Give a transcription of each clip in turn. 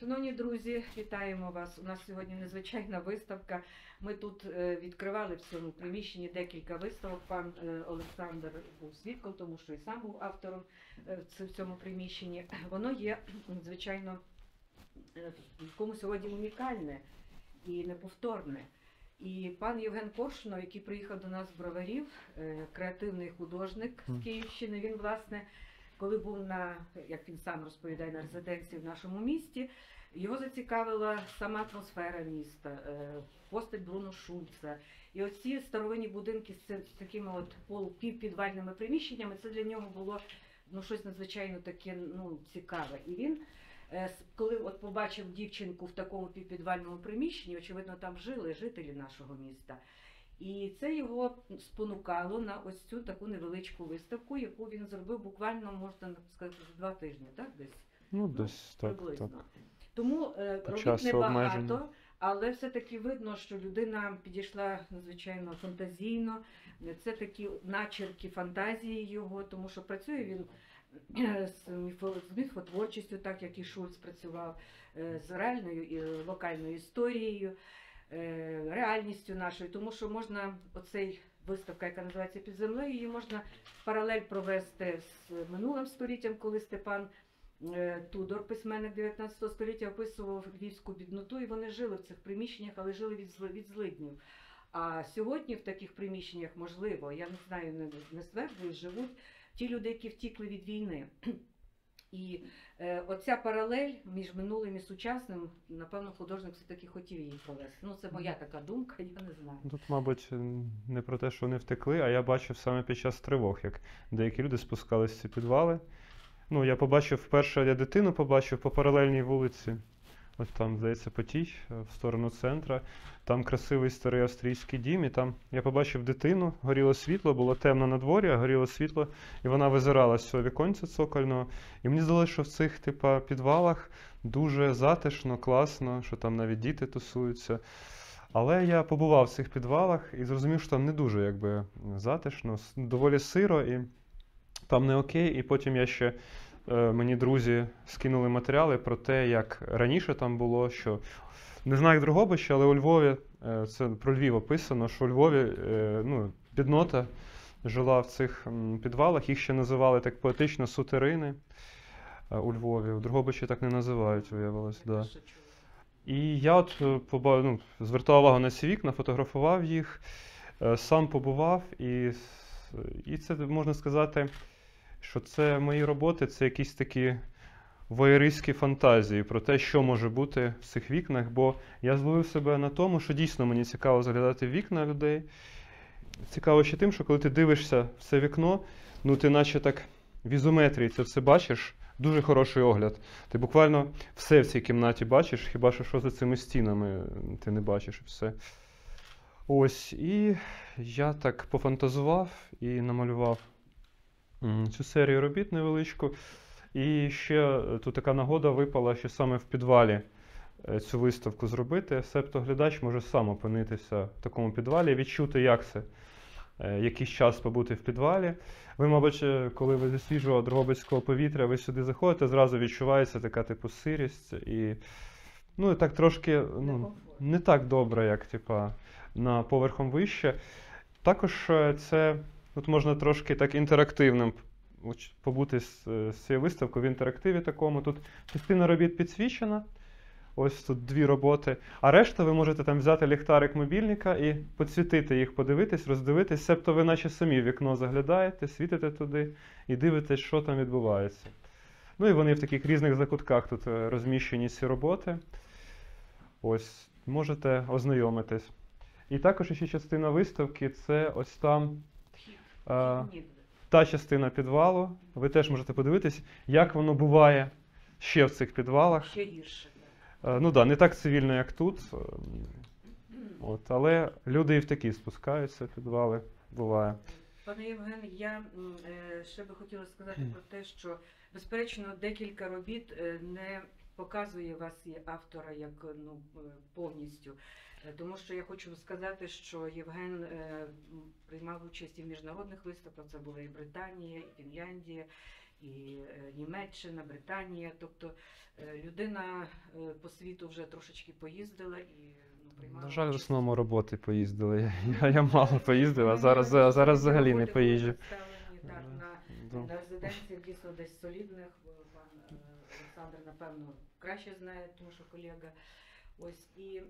Шановні друзі, вітаємо вас. У нас сьогодні незвичайна виставка. Ми тут е, відкривали в цьому приміщенні декілька виставок. Пан е, Олександр був свідком, тому що і сам був автором е, в цьому приміщенні. Воно є звичайно е, в якому сьогодні унікальне і неповторне. І пан Євген Коршунов, який приїхав до нас з броварів, креативний художник з Київщини, він власне коли був на, як він сам розповідає, на резиденції в нашому місті, його зацікавила сама атмосфера міста, е, постать Бруно Шульца. І оці старовинні будинки з такими от полупівпідвальними приміщеннями, це для нього було ну, щось надзвичайно таке ну, цікаве. І він, е, коли от побачив дівчинку в такому півпідвальному приміщенні, очевидно, там жили жителі нашого міста. І це його спонукало на ось цю таку невеличку виставку, яку він зробив буквально, можна сказати, за два тижні, так? Десь Ну, десь так, приблизно. так. Тому е, По робіт часу небагато, обмежені. але все-таки видно, що людина підійшла надзвичайно фантазійно. Це такі начерки фантазії його, тому що працює він е, з міфо- з міфотворчістю, так як і Шульц працював, е, з реальною і локальною історією, реальністю нашою, тому що можна оцей виставка, яка називається під землею, її можна паралель провести з минулим століттям, коли Степан е, Тудор, письменник 19 століття, описував львівську бідноту, і вони жили в цих приміщеннях, але жили від, зли- від злиднів. А сьогодні в таких приміщеннях можливо, я не знаю, не стверджую, живуть ті люди, які втікли від війни. І е, оця паралель між минулим і сучасним, напевно, художник все-таки хотів її провести. Ну, це моя така думка, я не знаю. Тут, мабуть, не про те, що вони втекли, а я бачив саме під час тривог, як деякі люди спускалися в ці підвали. Ну, я побачив вперше, я дитину побачив по паралельній вулиці. Ось там, здається, по тій, е, в сторону центра. Там красивий старий австрійський дім, і там я побачив дитину, горіло світло, було темно на дворі, а горіло світло, і вона визирала з цього віконця цокольного. І мені здалося, що в цих типа підвалах дуже затишно, класно, що там навіть діти тусуються. Але я побував в цих підвалах і зрозумів, що там не дуже якби затишно, доволі сиро і там не окей. І потім я ще мені друзі скинули матеріали про те, як раніше там було, що не знаю, як в Дрогобичі, але у Львові е, це про Львів описано, що у Львові е, ну, біднота жила в цих підвалах, їх ще називали так поетично сутерини е, у Львові. У Дрогобичі так не називають, виявилось. Да. І я от е, поба- ну, звертав увагу на ці вікна, фотографував їх, е, сам побував, і, і це можна сказати, що це мої роботи, це якісь такі воєристські фантазії про те, що може бути в цих вікнах, бо я зловив себе на тому, що дійсно мені цікаво заглядати в вікна людей. Цікаво ще тим, що коли ти дивишся в це вікно, ну ти наче так в ізометрії це все бачиш, дуже хороший огляд. Ти буквально все в цій кімнаті бачиш, хіба що що за цими стінами ти не бачиш все. Ось, і я так пофантазував і намалював цю серію робіт невеличку. І ще е, тут така нагода випала, що саме в підвалі е, цю виставку зробити. Себто глядач може сам опинитися в такому підвалі, відчути, як це е, якийсь час побути в підвалі. Ви, мабуть, коли ви зі свіжого дрогобицького повітря, ви сюди заходите, зразу відчувається така типу сирість. І, ну, і так трошки ну, не так добре, як типа, на поверхом вище. Також це тут можна трошки так інтерактивним побути з, е, з цією виставкою в інтерактиві такому. Тут частина робіт підсвічена. Ось тут дві роботи. А решта ви можете там взяти ліхтарик мобільника і підсвітити їх, подивитись, роздивитись. Себто ви наче самі в вікно заглядаєте, світите туди і дивитесь, що там відбувається. Ну і вони в таких різних закутках тут е, розміщені ці роботи. Ось, можете ознайомитись. І також ще частина виставки це ось там та частина підвалу. Ви теж можете подивитись, як воно буває ще в цих підвалах. ще гірше. Е, Ну так, да, не так цивільно, як тут. е, От, але люди і в такі спускаються, підвали буває. Пане Євген, я е, ще би хотіла сказати про те, що безперечно декілька робіт е, не показує вас і автора як е, ну е, повністю. Е, Тому що я хочу сказати, що Євген приймав участь і в міжнародних виставках. Це була і Британія, і Фінляндія, і Німеччина, Британія. Тобто людина по світу вже трошечки поїздила і ну, приймала. На жаль, в основному роботи поїздили. Я, я мало поїздив, а Ну, зараз, а зараз взагалі не поїжджу. Так, на на резиденціях дійсно десь солідних. Олександр, напевно, краще знає, тому що колега. Ось і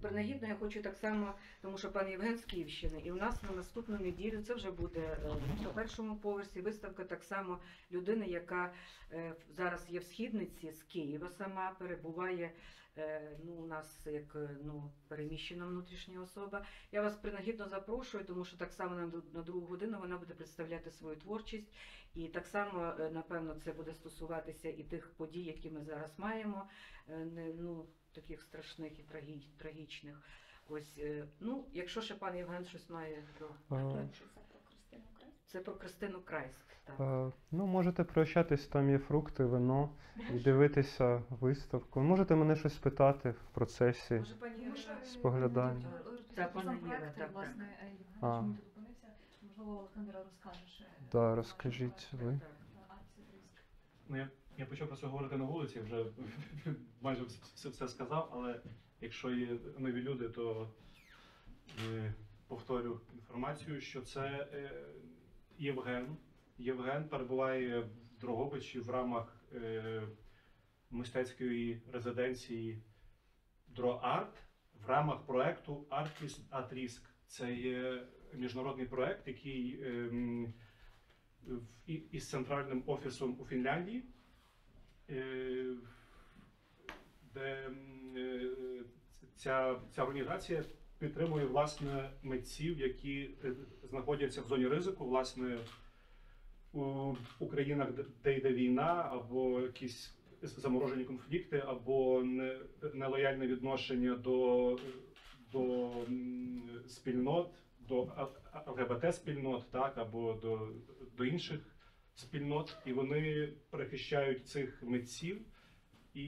принагідно я хочу так само, тому що пан Євген з Київщини, і у нас на наступну неділю це вже буде е, на першому поверсі виставка так само людини, яка е, зараз є в східниці з Києва сама перебуває. Е, Ну, у нас як е, ну, переміщена внутрішня особа. Я вас принагідно запрошую, тому що так само на, на другу годину вона буде представляти свою творчість. І так само, е, напевно, це буде стосуватися і тих подій, які ми зараз маємо, ну, таких страшних і трагі, трагічних. Ось, ну, якщо ще пан Євген щось має, то це про Кристину Крайс? Так. а, Ну, можете прощатись, там є фрукти, вино, і дивитися виставку. Можете мене щось питати в процесі. Може, пані Ірина? е, споглядання. е, Так, пане Ігоре, проект, так, власне, е, А. чому ти зупинився? Можливо, Олександр розкажеш. е, Да, розкажіть ви. е, Ну, я, я почав про це говорити на вулиці, вже майже все, все сказав, але якщо є нові люди, то е, повторю інформацію, що це е, Євген. Євген перебуває в Дрогобичі в рамах е, мистецької резиденції Дроарт в рамках проекту at Risk. Це є міжнародний проект, який в- із центральним офісом у Фінляндії, е, де е, ця, ця організація підтримує власне митців, які е, знаходяться в зоні ризику, власне, у, країнах, де- де йде війна, або якісь заморожені конфлікти, або не, нелояльне відношення до, до спільнот, до ЛГБТ спільнот, так, або до, до інших спільнот, і вони перехищають цих митців і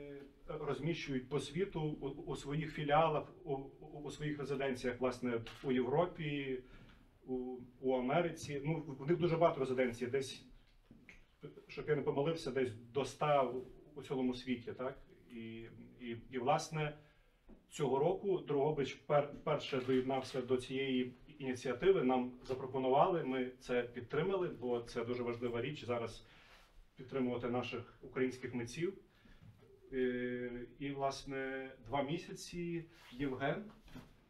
е, розміщують по світу у, своїх філіалах, у, своїх резиденціях, власне, у Європі, у, Америці. Ну, в них дуже багато резиденцій, десь, щоб я не помилився, десь до 100 у цілому світі, так? І, і, і власне, цього року Дрогобич пер, перше доєднався до цієї ініціативи. Нам запропонували, ми це підтримали, бо це дуже важлива річ зараз підтримувати наших українських митців. Е, І, власне, два місяці Євген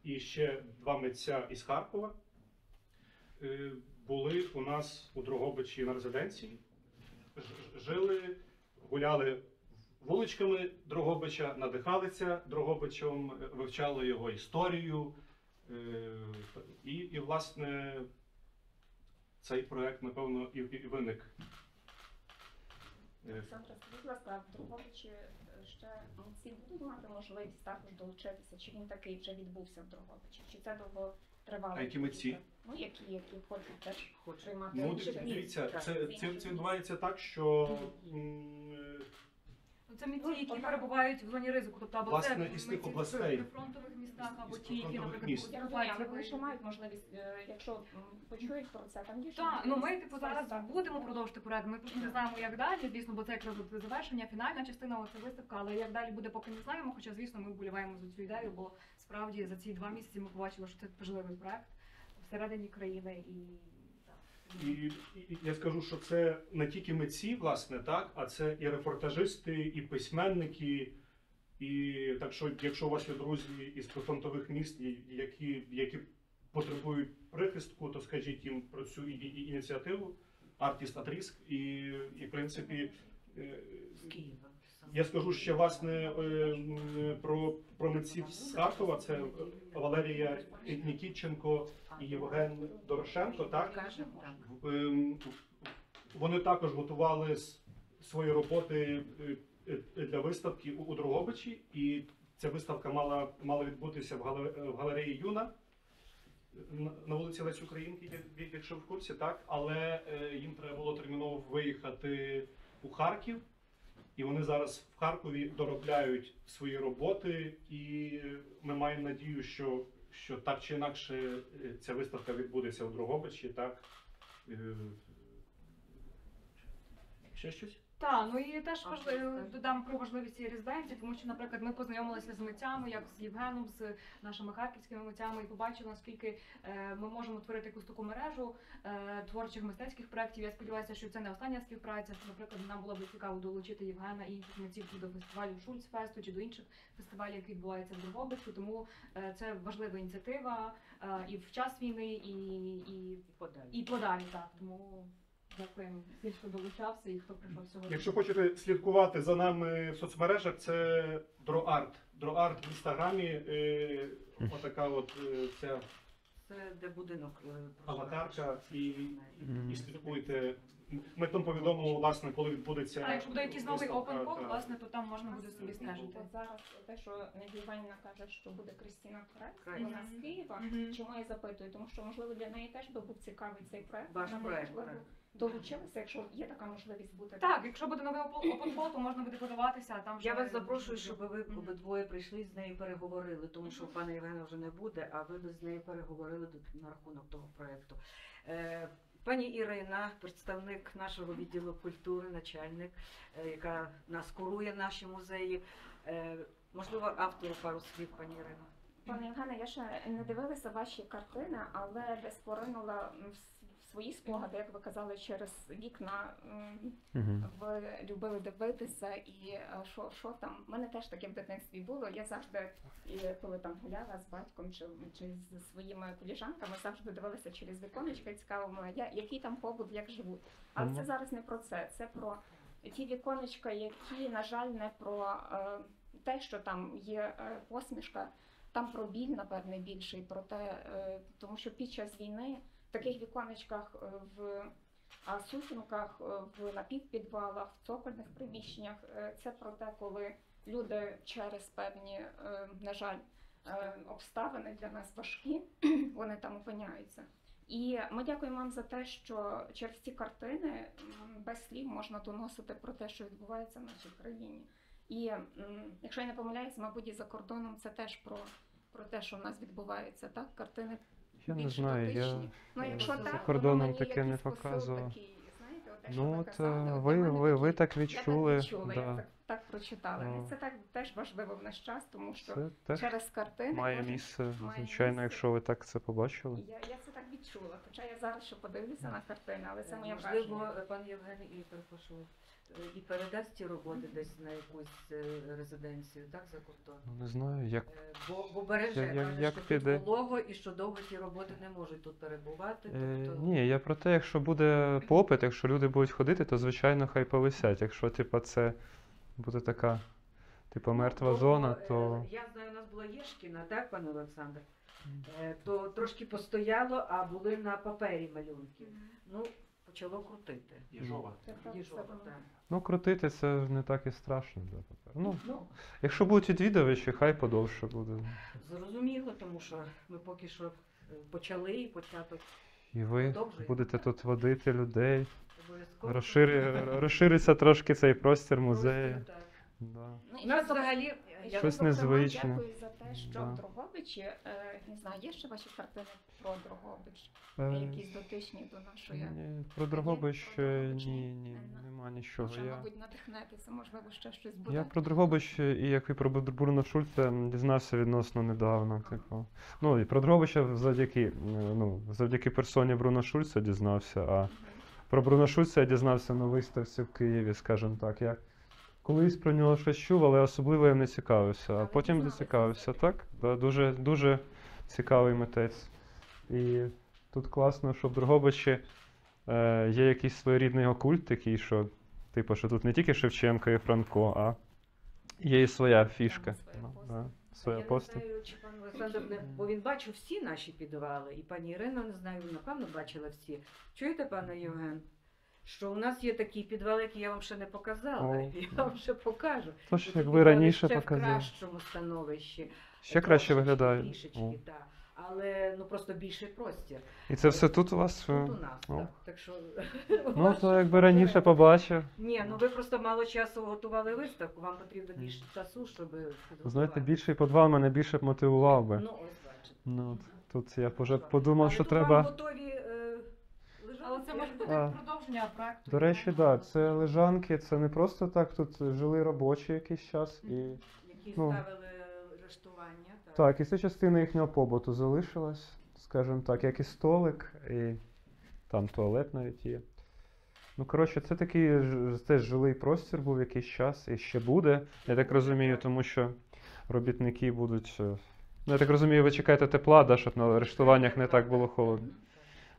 і ще два митця із Харкова е, були у нас у Дрогобичі на резиденції, жили, гуляли вуличками Дрогобича, надихалися Дрогобичем, вивчали його історію. Е, І, і власне, цей проект, напевно, і, і виник. Е, Олександра, скажіть, будь ласка, в Дрогобичі е, ще ці будуть мати можливість також долучитися? Чи він такий вже відбувся в Дрогобичі? Чи це довго тривало? А які митці? Ну, які, які хочуть теж Хочу. приймати Ну, дивіться, це, це, це відбувається так, що м, е, Це митці, Ну, які перебувають в зоні ризику. Тобто або Власне, це із тих митці областей. в прифронтових містах, або ті, які, наприклад, міст. Я розумію, але вони ще мають можливість, е, якщо м, почують про це, там є ще Так, ну ми можливість типу зараз скористатися. будемо продовжити поряд. Ми просто не знаємо, як далі. Звісно, бо це якраз от завершення, фінальна частина це виставка. Але як далі буде, поки не знаємо. Хоча, звісно, ми вболіваємо за цю ідею, бо справді за ці два місяці ми побачили, що це важливий проект всередині країни і. І, я скажу, що це не тільки митці, власне, так, а це і репортажисти, і письменники. І так що, якщо у вас є друзі із прифронтових міст, які, які потребують прихистку, то скажіть їм про цю і- і- ініціативу at Risk. І, і в принципі, е, З Києва. Я скажу ще власне е, про, про митців з Харкова. Це Валерія Нікітченко і Євген Дорошенко. Так. Ем, Вони також готували свої роботи е, е, для виставки у Дрогобичі, і ця виставка мала, мала відбутися в галереї Юна на- вулиці Лесі Українки, якщо в курсі, так. Але їм треба було терміново виїхати у Харків, і вони зараз в Харкові доробляють свої роботи, і ми маємо надію, що що так чи інакше е, ця виставка відбудеться у Другобичі. так? Е, ще щось? Так, ну і теж важливо додам про важливість цієї резиденції, тому що, наприклад, ми познайомилися з митцями, як з Євгеном, з нашими харківськими митцями, і побачили, наскільки е, ми можемо творити якусь таку мережу е, творчих мистецьких проєктів. Я сподіваюся, що це не остання співпраця. Наприклад, нам було б цікаво долучити Євгена і інших митців до фестивалю Шульцфесту, чи до інших фестивалів, які відбуваються в Дрогобичі. Тому е, це важлива ініціатива і в час війни, і, і, І подалі. і подалі. Так тому дякуємо всім, хто долучався і хто прийшов сьогодні. Якщо хочете слідкувати за нами в соцмережах, це DrawArt. DrawArt в інстаграмі. Е, отака от е, ця Це де будинок. е, аватарка і, і слідкуйте. Ми там повідомимо, власне, коли відбудеться. А якщо буде якийсь новий виставка, open call, та- власне, то там можна буде собі стежити. От зараз те, що Надія Іванівна каже, що буде Кристина Корець. вона з Києва. Мгм. Чому я запитую? Тому що можливо для неї теж би був цікавий цей проект. Ваш Вона, проект, можливо, так. долучилася, якщо є така можливість бути. Так, якщо буде новий open call, то можна буде подаватися, а там Я вас запрошую, щоб ви Мгм. обидвоє прийшли з нею переговорили, тому що пана Євгена вже не буде, а ви б з нею переговорили до- на рахунок того проєкту. Е, Пані Ірина, представник нашого відділу культури, начальник, е, яка нас курує наші музеї. Е, Можливо, автору пару слів, пані Ірина. Пане Євгене, я ще не дивилася ваші картини, але десь поринула в свої спогади, як ви казали, через вікна. Ви любили дивитися, і е, що, що там? У мене теж таке в дитинстві було. Я завжди, і коли там гуляла з батьком чи, чи зі своїми коліжанками, завжди дивилася через віконечко і цікаво, мене, я- який там побут, як живуть. Але це зараз не про це. Це про ті віконечка, які, на жаль, не про е, те, що там є е, посмішка. Там про біль, напевне, більше, і про те, тому що під час війни в таких віконечках е, в сутінках, е, в напівпідвалах, в цокольних приміщеннях е, це про те, коли люди через певні, на жаль, обставини для нас важкі, вони там опиняються. І ми дякуємо вам за те, що через ці картини без слів можна доносити про те, що відбувається в нашій країні. І якщо я не помиляюсь, мабуть, і за кордоном це теж про, про те, що в нас відбувається, так? Картини Я не більш знаю, я дотичні. Ну, якщо за так, кордоном воно мені таке не якийсь посил показував. такий, знаєте, от те, що Ну, ви от казали, от ви, мене ви, ви так я відчули. так відчула, я да. так, так прочитала. Ну. І це так теж важливо в наш час, тому що Це через картини має кожен- місце, має звичайно, місце. якщо ви так це побачили. Я, я це так відчула. Хоча я зараз ще подивлюся на картини, але це моє Е, Можливо, враження. пан Євген і перепрошую, е, і передасть ці роботи десь на якусь е, резиденцію, так, за кордон. Ну, не знаю, як. Бо, бо береже, Як- як- каже, як що тут волого і що довго ті роботи не можуть тут перебувати. Е, Тобто, ні, я про те, якщо буде попит, якщо люди будуть ходити, то звичайно хай повисять. Якщо типа це буде така, типу, мертва бо, зона, е, то Я знаю, у нас була Єшкіна, так, пане Олександр? Е, То трошки постояло, а були на папері малюнки. Ну, почало крутити. Єжова. Воно. так. ну крутити це не так і страшно. Да, тепер. ну, Ну, якщо будуть відвідувачі, хай подовше буде. зрозуміло, тому що ми поки що е, почали і початок І ви Продовжуємо. будете тут водити людей, розшири, розшириться трошки цей простір музею. Просто так. Да. Ну, У нас взагалі я, Щось зокрема, незвичне. Дякую за те, що Да. в Дрогобичі, е, не знаю, є ще ваші картини про Дрогобич, Е, якісь дотичні до нашої. Ні, про Дрогобич Про е, Дрогобич ні, ні? ні, Не, не. нема нічого. Вже, Я, мабуть, надихнетеся, можливо, ще щось буде. я про Дрогобич е, і як і про Бур- Бруно Шульца дізнався відносно недавно. Типу. Ну і про Дрогобича завдяки, е, ну, завдяки персоні Бруно Шульца дізнався, а про Бруно Шульца я дізнався на виставці в Києві, скажімо так. Я колись про нього щось чув, але особливо я не цікавився. А потім зацікавився, так? Да, дуже, дуже цікавий митець. І тут класно, що в Дрогобичі е, є якийсь своєрідний його культ такий, що, типу, що тут не тільки Шевченко і Франко, а є і своя фішка. своя Ну, постать. да, своя я не знаю, чи пан Олександр не, бо він бачив всі наші підвали, і пані Ірина, не знаю, напевно бачила всі. Чуєте, пане Євген? Що у нас є такий підвал, який я вам ще не показала, О, я вам ще покажу. Тож, як ви раніше ще в кращому становищі. Ще краще виглядає. Трішечки, так. Але ну просто більший простір. І це все тут у вас? Тут е? у нас, О. так. Так що Ну, то якби раніше побачив. Ні, ну ви просто мало часу готували виставку, вам потрібно більше часу, щоб. Знаєте, більший підвал мене більше б мотивував би. Ну, ось бачите. Ну, от тут я вже подумав, Але що тут вам треба. готові е, Але це може бути А. продовження проекту. До речі, так, да, це лежанки, це не просто так. Тут жили робочі якийсь час і. Які Ну. ставили рештування. Так, і це частина їхнього побуту залишилась, скажімо так, як і столик, і там туалет навіть є. Ну, коротше, це такий ж- теж жилий простір був якийсь час і ще буде, я так розумію, тому що робітники будуть. е, Ну, я так розумію, ви чекаєте тепла, да, щоб на арештуваннях не так було холодно.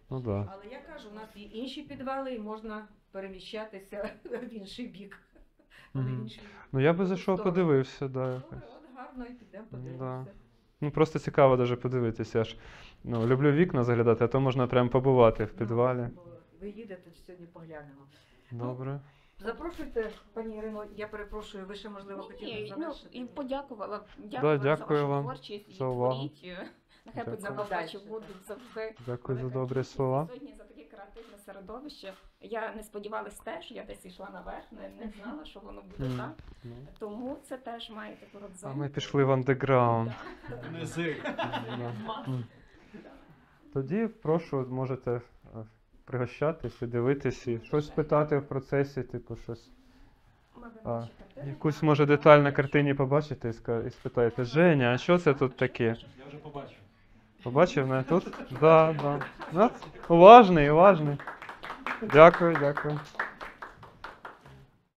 Ну. Да. Але я кажу, у нас є інші підвали, і можна переміщатися в інший бік. В Мгм. інший Ну я би зайшов, сторону. подивився, да, Добре, якось. от гарно і підемо Да. подивимося. Ну просто цікаво даже подивитися. Я ж ну, люблю вікна заглядати, а то можна прямо побувати в підвалі. Ну, Ви їдете сьогодні поглянемо. Добре. Запрошуйте, пані Ірино, я перепрошую, ви ще можливо хотіли Ні, ну, завершити. і подякувала, дякую, дякую за вашу вам творчість за і увагу. творіть. е, Нехай Дякую. подзабавачі будуть завжди. Дякую за добрі слова. Сьогодні за таке креативне середовище. Я не сподівалась теж, я десь йшла наверх, не, не знала, що воно буде так. Ну. Тому це теж має таку А ми пішли в андеграунд. Тоді прошу, можете е, пригощатись і дивитись, і щось питати в процесі, типу щось. А. Якусь може деталь на картині побачите і ска- і спитаєте, Женя, а що це тут таке? Я вже побачив. Побачив мене тут? Да, да. Уважний, уважний. Дякую, дякую.